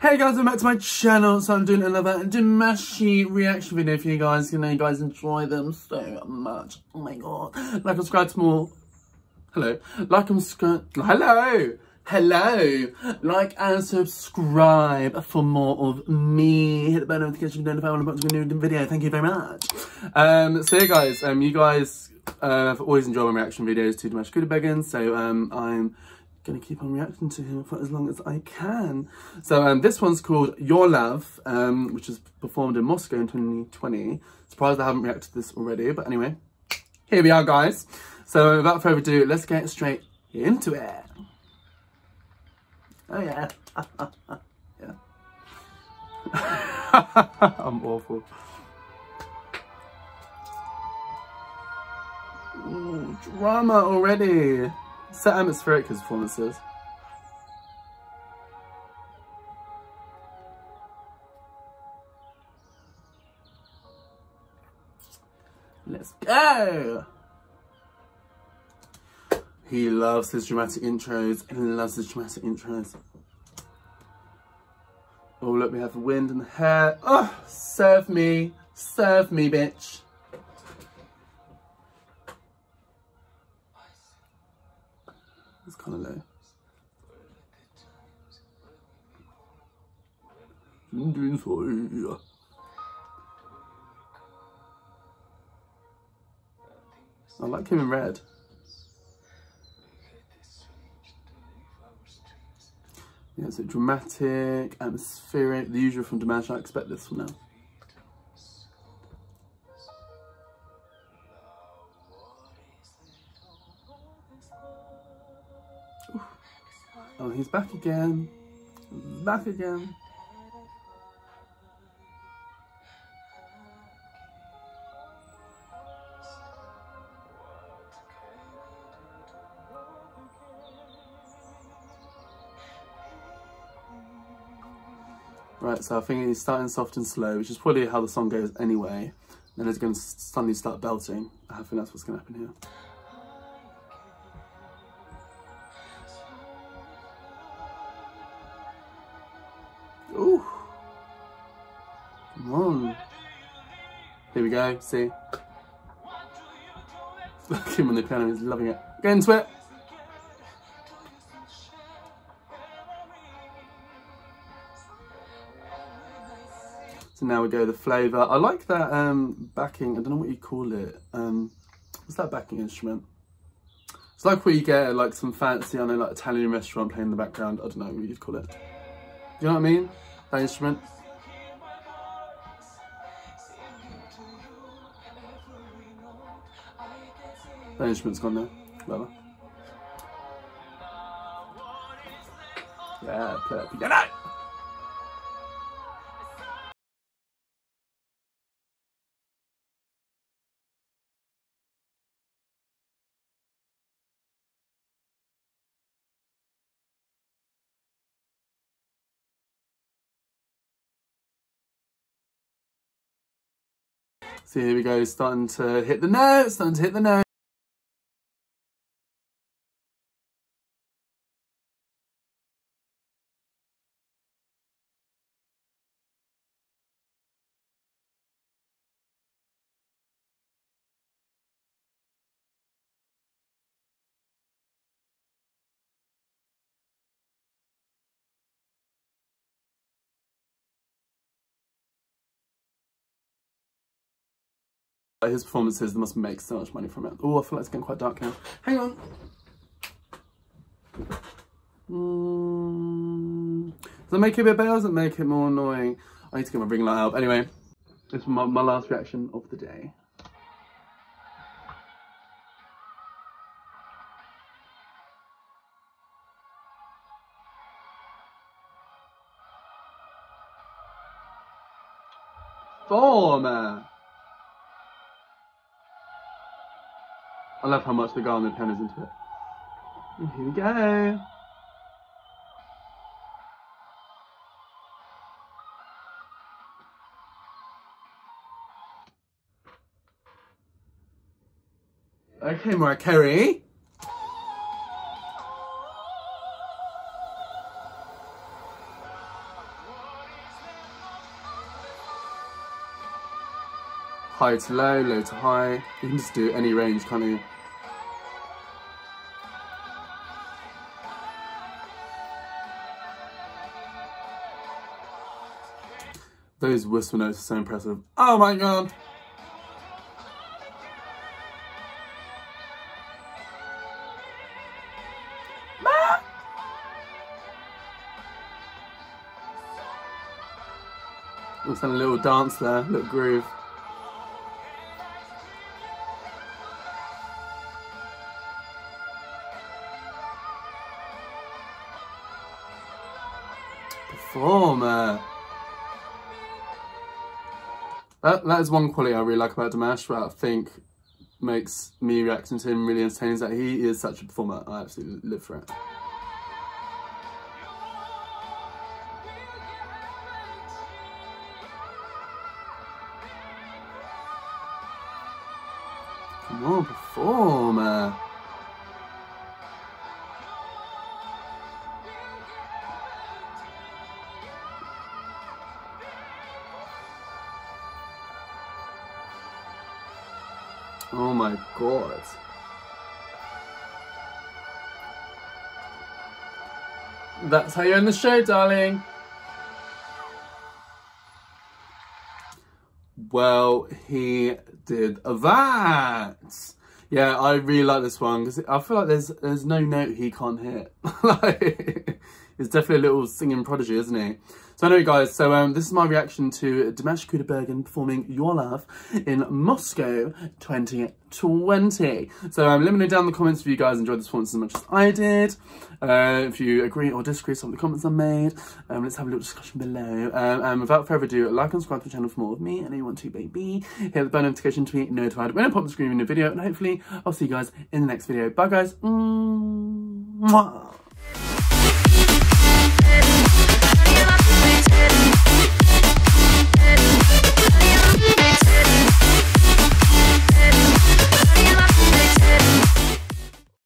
Hey guys, welcome back to my channel. So I'm doing another Dimashi reaction video for you guys. You know, you guys enjoy them so much. Oh my god. Like subscribe to more. Hello. Like and subscribe. Hello. Hello. Like and subscribe for more of me. Hit the bell notification notify when I'm about to do a new video. Thank you very much. Um, so yeah guys, um, you guys uh, have always enjoyed my reaction videos to Dimash Kudaibergen. So um, I'm going to keep on reacting to him for as long as I can. So um, this one's called Your Love, um, which was performed in Moscow in 2020. Surprised I haven't reacted to this already, but anyway, here we are, guys. So without further ado, let's get straight into it. Oh yeah, yeah. I'm awful. Ooh, drama already. Set atmospheric his performances. Let's go! He loves his dramatic intros. He loves his dramatic intros. Oh, look, we have the wind and the hair. Oh, serve me. Serve me, bitch. It's kind of low. I like him in red. Yeah, so dramatic, atmospheric, the usual from Dimash. I expect this from now. Oh, he's back again. Back again. Right, so I think he's starting soft and slow, which is probably how the song goes anyway. Then it's going to suddenly start belting. I think that's what's going to happen here. Ooh. Come on. Here we go, see? Look him on the piano, he's loving it. Get into it. So now we go the flavour. I like that um, backing, I don't know what you call it. Um, what's that backing instrument? It's like where you get like some fancy, I know, like Italian restaurant playing in the background. I don't know what you'd call it. You know what I mean? Instrument. Instrument's gone now. Whatever. Yeah, play. So here we go, starting to hit the note, starting to hit the note. His performances, they must make so much money from it. Oh, I feel like it's getting quite dark now. Hang on. Mm. Does that make it a bit better does it make it more annoying? I need to get my ring light out. Anyway, is my, my last reaction of the day. Former. I love how much the guy on the pen is into it. And here we go. Okay, Mariah Carey. High to low, low to high. You can just do any range, can't you? Those whisper notes are so impressive. Oh my god! Looks like a little dance there, little groove. Performer. That, that is one quality I really like about Dimash, that I think makes me reacting to him really entertaining, is that he is such a performer. I absolutely live for it. Come on, performer. Oh my god. That's how you end the show, darling. Well, he did that. Yeah, I really like this one because I feel like there's there's no note he can't hit. like, he's definitely a little singing prodigy, isn't he? So anyway, guys, so um, this is my reaction to Dimash Kudaibergen performing Your Love in Moscow 2020. So um, let me know down in the comments if you guys enjoyed this performance as much as I did. Uh, if you agree or disagree with some of the comments I made, um, let's have a little discussion below. Um, and without further ado, like and subscribe to the channel for more of me and anyone to baby. Hit the bell notification to be notified when I pop the screen in a video. And hopefully I'll see you guys in the next video. Bye guys. Mwah.